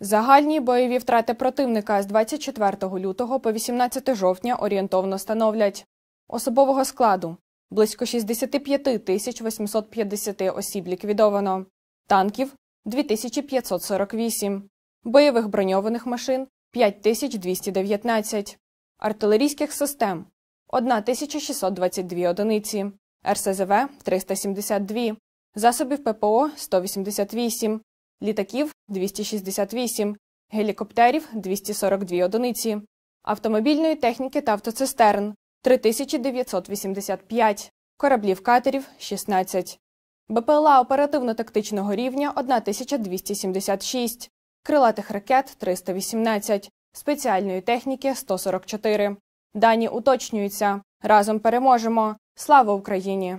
Загальні бойові втрати противника з 24 лютого по 18 жовтня орієнтовно становлять особового складу. Близько 65 тисяч 850 осіб ліквідовано, танків 2548, бойових броньованих машин 5219, артилерійських систем 1622 одиниці, РСЗВ 372, засобів ППО 188, літаків 268, гелікоптерів 242 одиниці, автомобільної техніки та автоцистерн 3985, кораблів катерів 16, БПЛА оперативно-тактичного рівня 1276, крилатих ракет 318, спеціальної техніки 144. Дані уточнюються. Разом переможемо. Слава Україні!